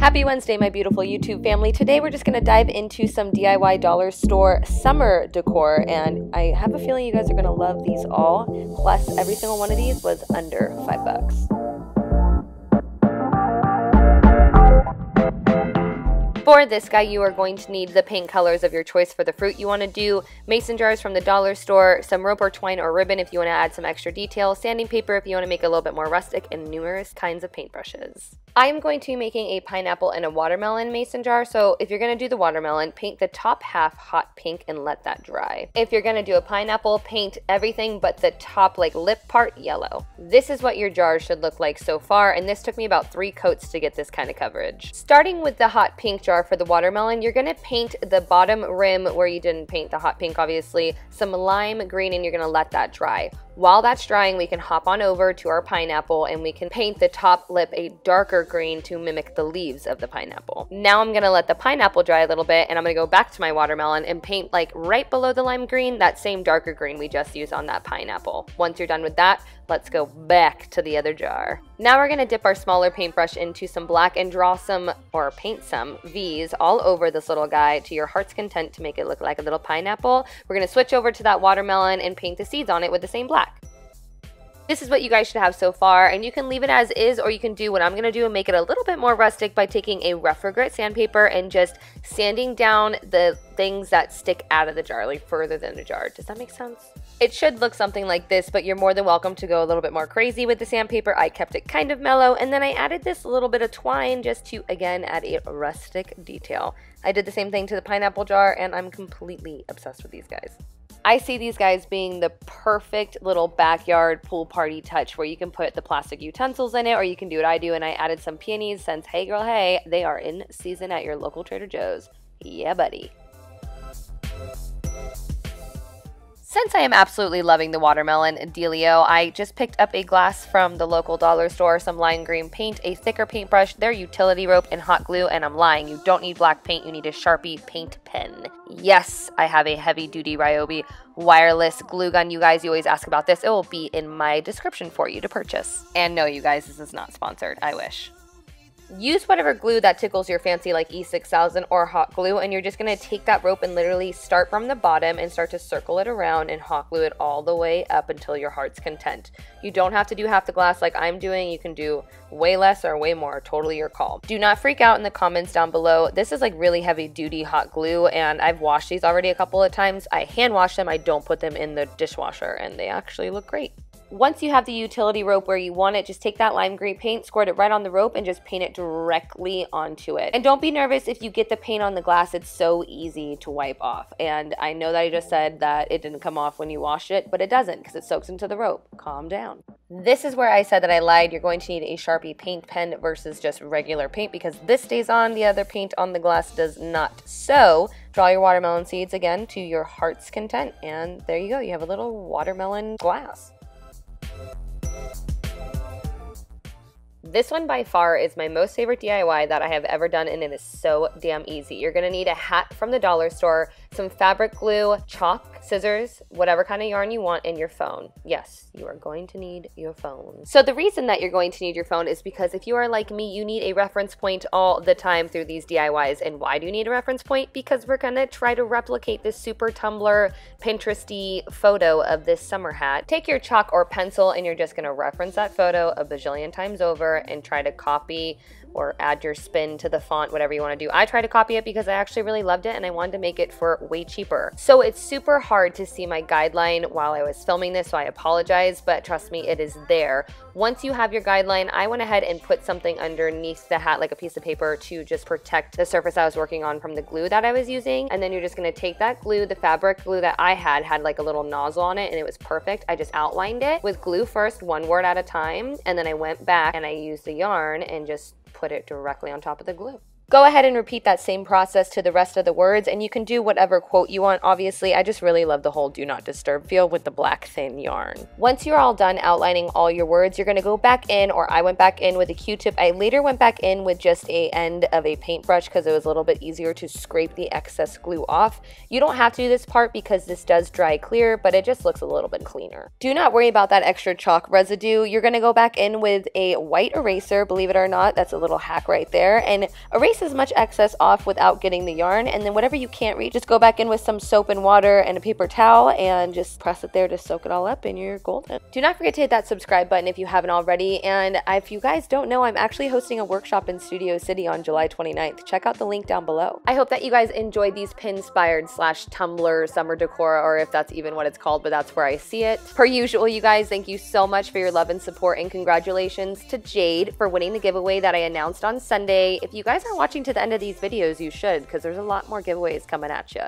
Happy Wednesday, my beautiful YouTube family. Today we're just to dive into some DIY dollar store summer decor, and I have a feeling you guys are to love these all. Plus, every single one of these was under five bucks. For this guy, you are going to need the paint colors of your choice for the fruit you want to do, mason jars from the dollar store, some rope or twine or ribbon if you want to add some extra detail, sanding paper if you want to make a little bit more rustic, and numerous kinds of paintbrushes. I am going to be making a pineapple and a watermelon mason jar, so if you're going to do the watermelon, paint the top half hot pink and let that dry. If you're going to do a pineapple, paint everything but the top like lip part yellow. This is what your jar should look like so far, and this took me about three coats to get this kind of coverage. Starting with the hot pink jar for the watermelon, you're to paint the bottom rim where you didn't paint the hot pink, obviously, some lime green, and you're to let that dry. While that's drying, we can hop on over to our pineapple and we can paint the top lip a darker green to mimic the leaves of the pineapple. Now I'm gonna let the pineapple dry a little bit and I'm gonna go back to my watermelon and paint like right below the lime green, that same darker green we just used on that pineapple. Once you're done with that, let's go back to the other jar. Now we're gonna dip our smaller paintbrush into some black and draw some, or paint some, V's all over this little guy to your heart's content to make it look like a little pineapple. We're gonna switch over to that watermelon and paint the seeds on it with the same black. This is what you guys should have so far, and you can leave it as is, or you can do what I'm to do and make it a little bit more rustic by taking a rougher grit sandpaper and just sanding down the things that stick out of the jar, like further than the jar. Does that make sense? It should look something like this, but you're more than welcome to go a little bit more crazy with the sandpaper. I kept it kind of mellow, and then I added this little bit of twine just to, again, add a rustic detail. I did the same thing to the pineapple jar, and I'm completely obsessed with these guys. I see these guys being the perfect little backyard pool party touch where you can put the plastic utensils in it or you can do what I do and I added some peonies since hey girl hey they are in season at your local Trader Joe's. Yeah buddy. Since I am absolutely loving the watermelon dealio, I just picked up a glass from the local dollar store, some lime green paint, a thicker paintbrush, their utility rope, and hot glue, and I'm lying, you don't need black paint, you need a Sharpie paint pen. Yes, I have a heavy-duty Ryobi wireless glue gun. You guys, you always ask about this. It will be in my description for you to purchase. And no, you guys, this is not sponsored. I wish. Use whatever glue that tickles your fancy like E6000 or hot glue and you're just going to take that rope and literally start from the bottom and start to circle it around and hot glue it all the way up until your heart's content. You don't have to do half the glass like I'm doing. You can do way less or way more, totally your call. Do not freak out in the comments down below. This is like really heavy duty hot glue and I've washed these already a couple of times. I hand wash them. I don't put them in the dishwasher and they actually look great. Once you have the utility rope where you want it, just take that lime green paint, squirt it right on the rope, and just paint it directly onto it. And don't be nervous if you get the paint on the glass. It's so easy to wipe off. And I know that I just said that it didn't come off when you wash it, but it doesn't because it soaks into the rope. Calm down. This is where I said that I lied. You're going to need a Sharpie paint pen versus just regular paint because this stays on, the other paint on the glass does not. So draw your watermelon seeds again to your heart's content. And there you go. You have a little watermelon glass. This one by far is my most favorite DIY that I have ever done and it is so damn easy. You're gonna need a hat from the dollar store, some fabric glue, chalk, scissors, whatever kind of yarn you want, and your phone. Yes, you are going to need your phone. So the reason that you're going to need your phone is because if you are like me, you need a reference point all the time through these DIYs. And why do you need a reference point? Because we're gonna try to replicate this super Tumblr, Pinteresty photo of this summer hat. Take your chalk or pencil and you're just gonna reference that photo a bajillion times over and try to copy or add your spin to the font, whatever you want to do. I tried to copy it because I actually really loved it and I wanted to make it for way cheaper. So it's super hard to see my guideline while I was filming this, so I apologize, but trust me, it is there. Once you have your guideline, I went ahead and put something underneath the hat, like a piece of paper, to just protect the surface I was working on from the glue that I was using. And then you're just gonna take that glue, the fabric glue that I had, had like a little nozzle on it and it was perfect. I just outlined it with glue first, one word at a time, and then I went back and I used the yarn and just put it directly on top of the glue. Go ahead and repeat that same process to the rest of the words and you can do whatever quote you want. Obviously, I just really love the whole do not disturb feel with the black thin yarn. Once you're all done outlining all your words, you're gonna go back in, or I went back in with a Q-tip. I later went back in with just a end of a paintbrush because it was a little bit easier to scrape the excess glue off. You don't have to do this part because this does dry clear, but it just looks a little bit cleaner. Do not worry about that extra chalk residue. You're gonna go back in with a white eraser, believe it or not, that's a little hack right there, and erase as much excess off without getting the yarn, and then whatever you can't reach, just go back in with some soap and water and a paper towel and just press it there to soak it all up and you're golden. Do not forget to hit that subscribe button if you haven't already, and if you guys don't know, I'm actually hosting a workshop in Studio City on July 29th. Check out the link down below. I hope that you guys enjoyed these pin-inspired slash Tumblr summer decor, or if that's even what it's called, but that's where I see it. Per usual, you guys, thank you so much for your love and support, and congratulations to Jade for winning the giveaway that I announced on Sunday. If you guys are watching to the end of these videos, you should, because there's a lot more giveaways coming at you.